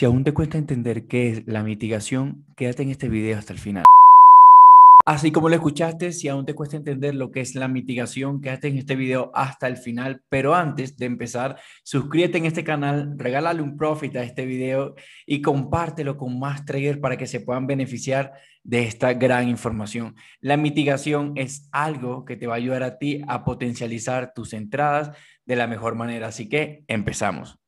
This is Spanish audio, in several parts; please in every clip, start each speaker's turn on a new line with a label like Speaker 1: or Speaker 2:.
Speaker 1: Si aún te cuesta entender qué es la mitigación, quédate en este video hasta el final. Así como lo escuchaste, si aún te cuesta entender lo que es la mitigación, quédate en este video hasta el final. Pero antes de empezar, suscríbete en este canal, regálale un profit a este video y compártelo con más traders para que se puedan beneficiar de esta gran información. La mitigación es algo que te va a ayudar a ti a potencializar tus entradas de la mejor manera. Así que empezamos.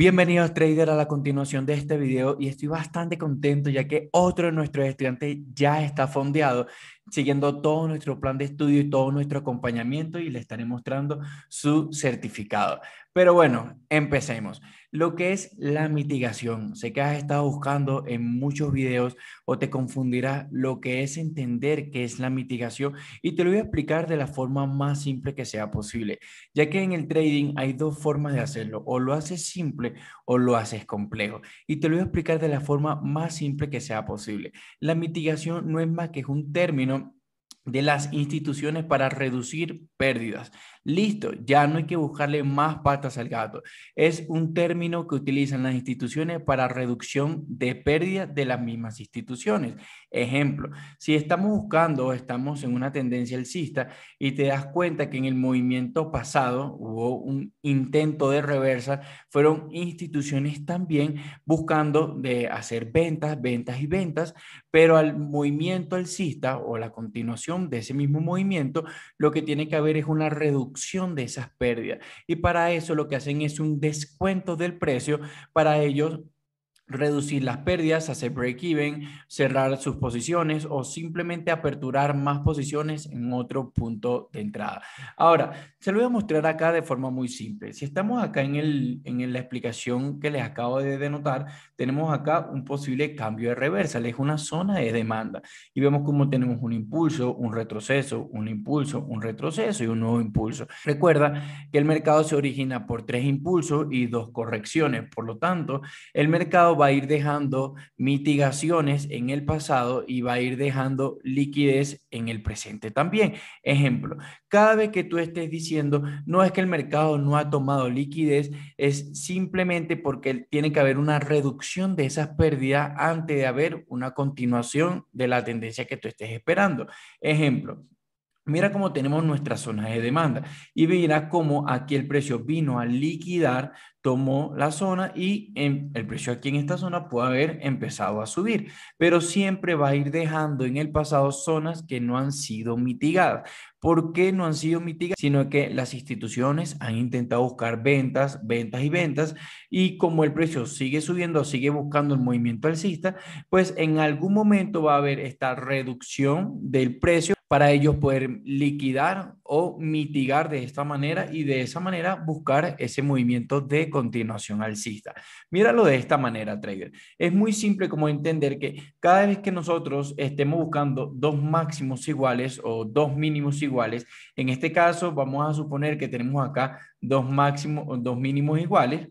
Speaker 1: Bienvenidos trader a la continuación de este video y estoy bastante contento ya que otro de nuestros estudiantes ya está fondeado siguiendo todo nuestro plan de estudio y todo nuestro acompañamiento y le estaré mostrando su certificado. Pero bueno, empecemos. Lo que es la mitigación. Sé que has estado buscando en muchos videos o te confundirá lo que es entender qué es la mitigación y te lo voy a explicar de la forma más simple que sea posible, ya que en el trading hay dos formas de hacerlo, o lo haces simple o lo haces complejo. Y te lo voy a explicar de la forma más simple que sea posible. La mitigación no es más que un término de las instituciones para reducir pérdidas. Listo, ya no hay que buscarle más patas al gato. Es un término que utilizan las instituciones para reducción de pérdidas de las mismas instituciones. Ejemplo, si estamos buscando, estamos en una tendencia alcista y te das cuenta que en el movimiento pasado hubo un intento de reversa, fueron instituciones también buscando de hacer ventas, ventas y ventas, pero al movimiento alcista o la continuación de ese mismo movimiento, lo que tiene que haber es una reducción de esas pérdidas. Y para eso lo que hacen es un descuento del precio para ellos reducir las pérdidas, hacer break-even, cerrar sus posiciones o simplemente aperturar más posiciones en otro punto de entrada. Ahora, se lo voy a mostrar acá de forma muy simple. Si estamos acá en, el, en la explicación que les acabo de denotar, tenemos acá un posible cambio de reversa, es una zona de demanda y vemos cómo tenemos un impulso, un retroceso, un impulso, un retroceso y un nuevo impulso. Recuerda que el mercado se origina por tres impulsos y dos correcciones, por lo tanto, el mercado va a ir dejando mitigaciones en el pasado y va a ir dejando liquidez en el presente también. Ejemplo, cada vez que tú estés diciendo, no es que el mercado no ha tomado liquidez, es simplemente porque tiene que haber una reducción de esas pérdidas antes de haber una continuación de la tendencia que tú estés esperando. Ejemplo, Mira cómo tenemos nuestras zonas de demanda y mira cómo aquí el precio vino a liquidar, tomó la zona y en, el precio aquí en esta zona puede haber empezado a subir, pero siempre va a ir dejando en el pasado zonas que no han sido mitigadas. ¿Por qué no han sido mitigadas? Sino que las instituciones han intentado buscar ventas, ventas y ventas y como el precio sigue subiendo, sigue buscando el movimiento alcista, pues en algún momento va a haber esta reducción del precio para ellos poder liquidar o mitigar de esta manera y de esa manera buscar ese movimiento de continuación alcista. Míralo de esta manera, trader. Es muy simple como entender que cada vez que nosotros estemos buscando dos máximos iguales o dos mínimos iguales, en este caso vamos a suponer que tenemos acá dos máximos o dos mínimos iguales,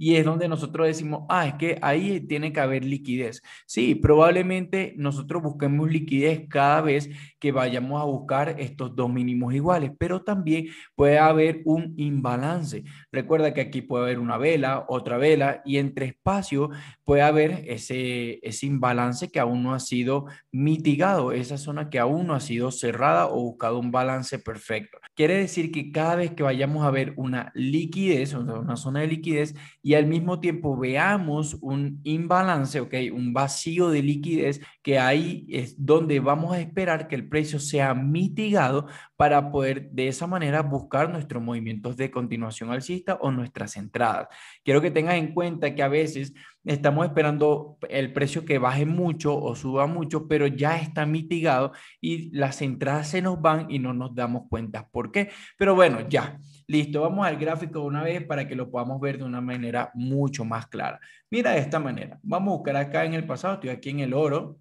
Speaker 1: y es donde nosotros decimos, ah, es que ahí tiene que haber liquidez. Sí, probablemente nosotros busquemos liquidez cada vez que vayamos a buscar estos dos mínimos iguales, pero también puede haber un imbalance. Recuerda que aquí puede haber una vela, otra vela, y entre espacio puede haber ese, ese imbalance que aún no ha sido mitigado, esa zona que aún no ha sido cerrada o buscado un balance perfecto. Quiere decir que cada vez que vayamos a ver una liquidez, una zona de liquidez, y al mismo tiempo veamos un imbalance, ok, un vacío de liquidez, que ahí es donde vamos a esperar que el precio sea mitigado para poder de esa manera buscar nuestros movimientos de continuación alcista o nuestras entradas. Quiero que tengas en cuenta que a veces estamos esperando el precio que baje mucho o suba mucho, pero ya está mitigado y las entradas se nos van y no nos damos cuenta por qué. Pero bueno, ya. Listo, vamos al gráfico una vez para que lo podamos ver de una manera mucho más clara. Mira de esta manera. Vamos a buscar acá en el pasado, estoy aquí en el oro,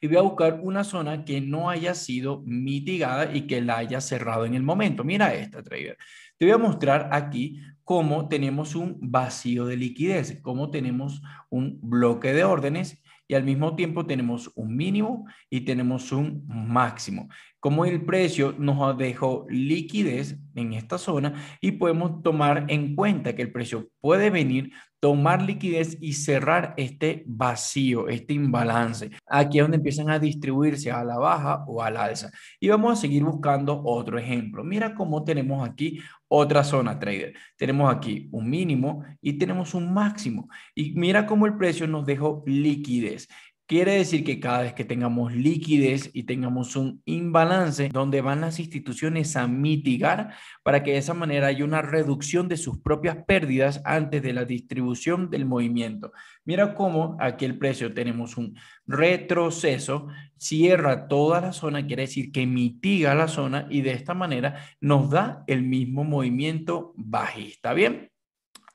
Speaker 1: y voy a buscar una zona que no haya sido mitigada y que la haya cerrado en el momento. Mira esta, trader. Te voy a mostrar aquí cómo tenemos un vacío de liquidez, cómo tenemos un bloque de órdenes y al mismo tiempo tenemos un mínimo y tenemos un máximo. como el precio nos dejó liquidez en esta zona y podemos tomar en cuenta que el precio puede venir, tomar liquidez y cerrar este vacío, este imbalance. Aquí es donde empiezan a distribuirse a la baja o a la alza. Y vamos a seguir buscando otro ejemplo. Mira cómo tenemos aquí otra zona trader. Tenemos aquí un mínimo y tenemos un máximo. Y mira cómo el precio nos dejó liquidez. Quiere decir que cada vez que tengamos liquidez y tengamos un imbalance donde van las instituciones a mitigar para que de esa manera haya una reducción de sus propias pérdidas antes de la distribución del movimiento. Mira cómo aquí el precio tenemos un retroceso, cierra toda la zona, quiere decir que mitiga la zona y de esta manera nos da el mismo movimiento bajista. Bien.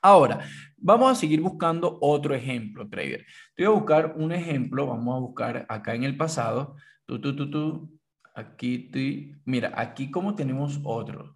Speaker 1: Ahora, vamos a seguir buscando otro ejemplo, trader. Te voy a buscar un ejemplo, vamos a buscar acá en el pasado. Tú, tú, tú, tú. Aquí, tú. Mira, aquí como tenemos otro.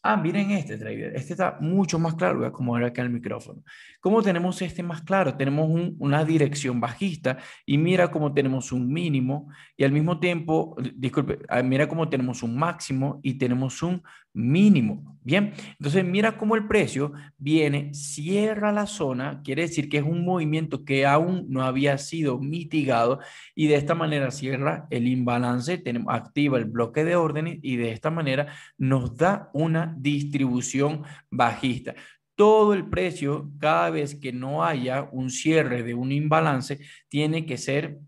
Speaker 1: Ah, miren este trader. Este está mucho más claro. Voy a acomodar acá el micrófono. ¿Cómo tenemos este más claro? Tenemos una dirección bajista y mira cómo tenemos un mínimo y al mismo tiempo, disculpe, ah, mira cómo tenemos un máximo y tenemos un mínimo. Bien, entonces mira cómo el precio viene, cierra la zona, quiere decir que es un movimiento que aún no había sido mitigado y de esta manera cierra el imbalance, activa el bloque de órdenes y de esta manera nos da una distribución bajista. Todo el precio, cada vez que no haya un cierre de un imbalance, tiene que ser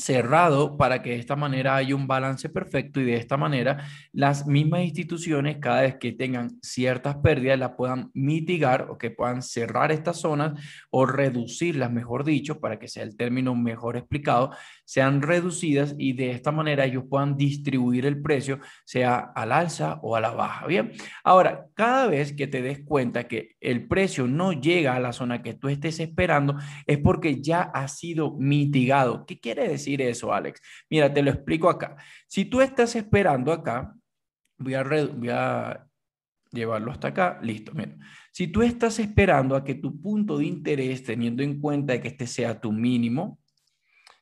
Speaker 1: cerrado para que de esta manera haya un balance perfecto y de esta manera las mismas instituciones cada vez que tengan ciertas pérdidas las puedan mitigar o que puedan cerrar estas zonas o reducirlas, mejor dicho, para que sea el término mejor explicado, sean reducidas y de esta manera ellos puedan distribuir el precio, sea al alza o a la baja. Bien, ahora, cada vez que te des cuenta que el precio no llega a la zona que tú estés esperando, es porque ya ha sido mitigado. ¿Qué quiere decir eso, Alex? Mira, te lo explico acá. Si tú estás esperando acá, voy a, voy llevarlo hasta acá, listo, mira. Si tú estás esperando a que tu punto de interés, teniendo en cuenta que este sea tu mínimo,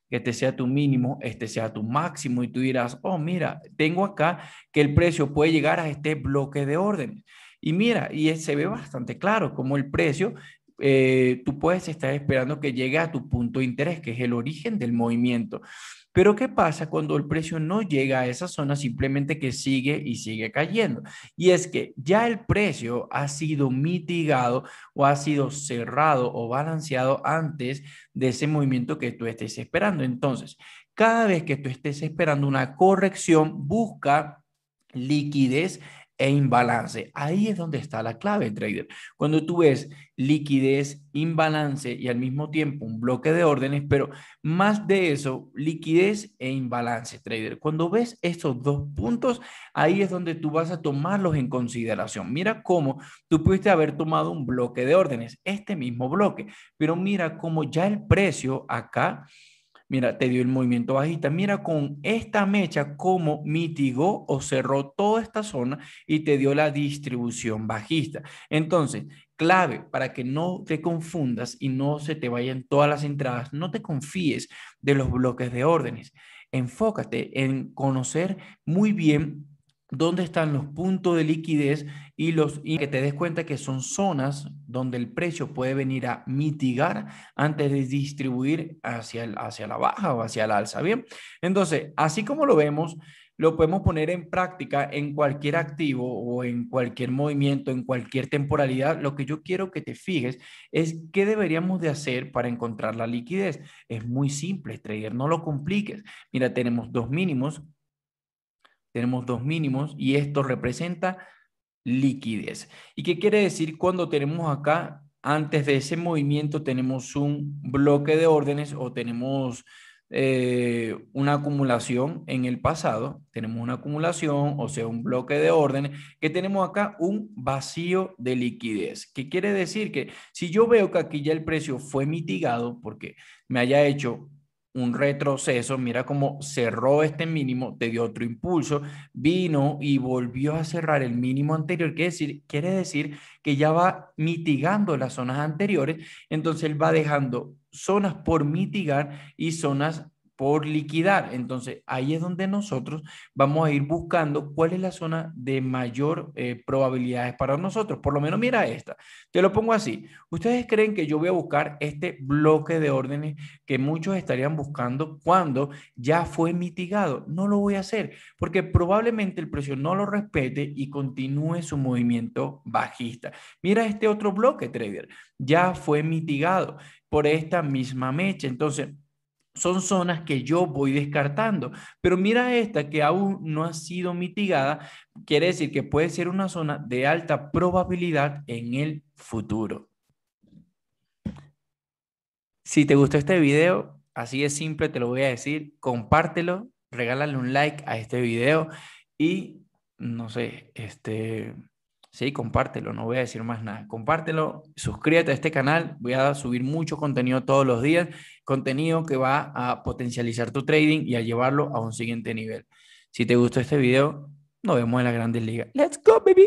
Speaker 1: que este sea tu mínimo, este sea tu máximo y tú dirás, oh, mira, tengo acá que el precio puede llegar a este bloque de órdenes. Y mira, y se ve bastante claro como el precio, eh, tú puedes estar esperando que llegue a tu punto de interés, que es el origen del movimiento. Pero ¿qué pasa cuando el precio no llega a esa zona, simplemente que sigue y sigue cayendo? Y es que ya el precio ha sido mitigado o ha sido cerrado o balanceado antes de ese movimiento que tú estés esperando. Entonces, cada vez que tú estés esperando una corrección, busca liquidez e imbalance. Ahí es donde está la clave, trader. Cuando tú ves liquidez, imbalance y al mismo tiempo un bloque de órdenes, pero más de eso, liquidez e imbalance, trader. Cuando ves estos dos puntos, ahí es donde tú vas a tomarlos en consideración. Mira cómo tú pudiste haber tomado un bloque de órdenes, este mismo bloque, pero mira cómo ya el precio acá Mira, te dio el movimiento bajista. Mira con esta mecha cómo mitigó o cerró toda esta zona y te dio la distribución bajista. Entonces, clave para que no te confundas y no se te vayan todas las entradas, no te confíes de los bloques de órdenes. Enfócate en conocer muy bien dónde están los puntos de liquidez y, los, que te des cuenta que son zonas donde el precio puede venir a mitigar antes de distribuir hacia, el, hacia la baja o hacia la alza. Bien, entonces, así como lo vemos, lo podemos poner en práctica en cualquier activo o en cualquier movimiento, en cualquier temporalidad. Lo que yo quiero que te fijes es qué deberíamos de hacer para encontrar la liquidez. Es muy simple, trader, no lo compliques. Mira, tenemos dos mínimos, tenemos dos mínimos y esto representa liquidez. ¿Y qué quiere decir cuando tenemos acá, antes de ese movimiento, tenemos un bloque de órdenes o tenemos eh, una acumulación en el pasado, tenemos una acumulación, o sea, un bloque de órdenes, que tenemos acá un vacío de liquidez. ¿Qué quiere decir? Que si yo veo que aquí ya el precio fue mitigado porque me haya hecho un retroceso, mira cómo cerró este mínimo, te dio otro impulso, vino y volvió a cerrar el mínimo anterior, quiere decir, quiere decir que ya va mitigando las zonas anteriores, entonces él va dejando zonas por mitigar y zonas por liquidar. Entonces, ahí es donde nosotros vamos a ir buscando cuál es la zona de mayor eh, probabilidades para nosotros. Por lo menos mira esta. Te lo pongo así. ¿Ustedes creen que yo voy a buscar este bloque de órdenes que muchos estarían buscando cuando ya fue mitigado? No lo voy a hacer porque probablemente el precio no lo respete y continúe su movimiento bajista. Mira este otro bloque, trader. Ya fue mitigado por esta misma mecha. Entonces, son zonas que yo voy descartando. Pero mira esta que aún no ha sido mitigada, quiere decir que puede ser una zona de alta probabilidad en el futuro. Si te gustó este video, así de simple te lo voy a decir, compártelo, regálale un like a este video y no sé, este Sí, compártelo, no voy a decir más nada. Compártelo, suscríbete a este canal, voy a subir mucho contenido todos los días, contenido que va a potencializar tu trading y a llevarlo a un siguiente nivel. Si te gustó este video, nos vemos en la Grandes Ligas. Let's go, baby.